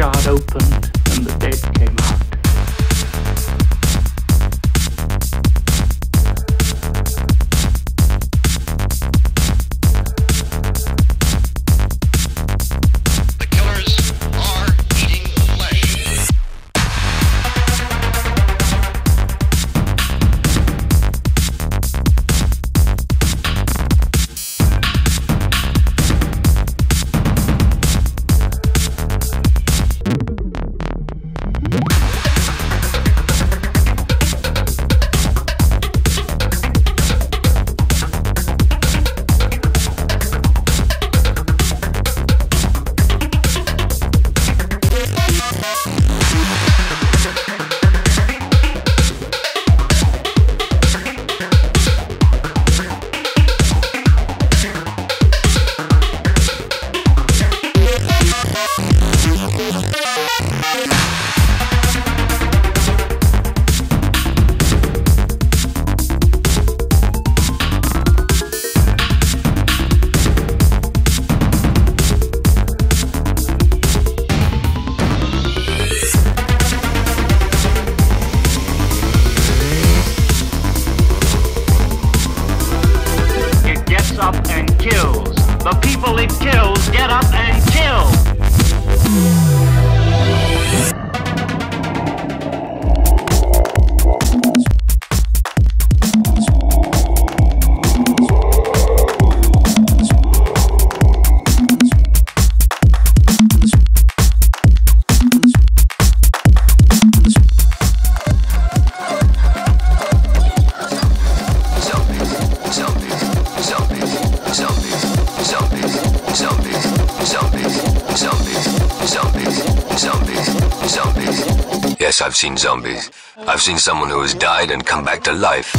shard opened up and zombies, zombies. Yes, I've seen zombies. I've seen someone who has died and come back to life.